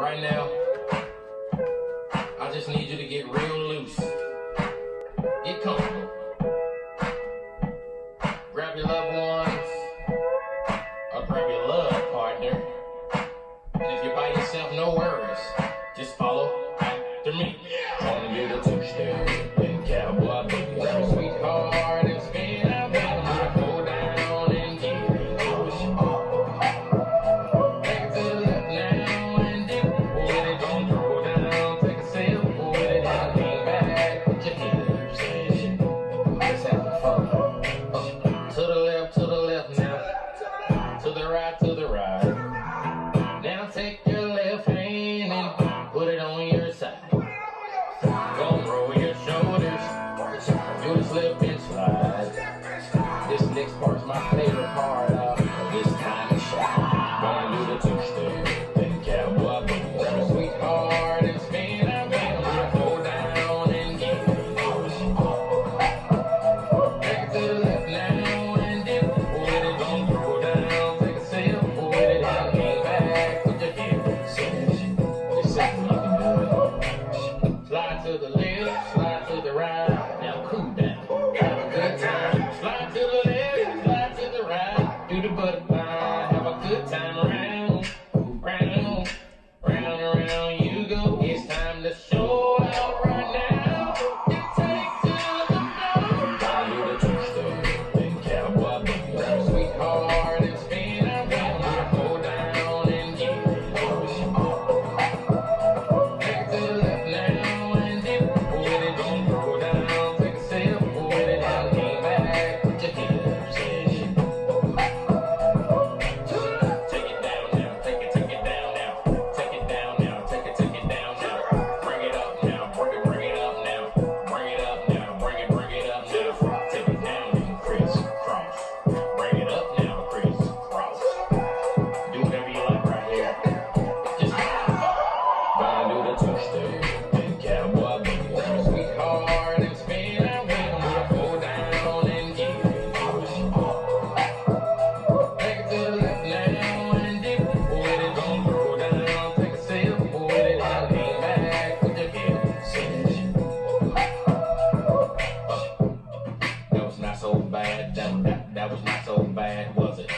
right now, I just need you to get real loose. Get comfortable. Grab your loved ones, or grab your love partner. And if you're by yourself, no worries. Just follow after me. Get a. take so bad. That, that, that was not so bad, was it?